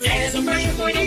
There's a pressure for the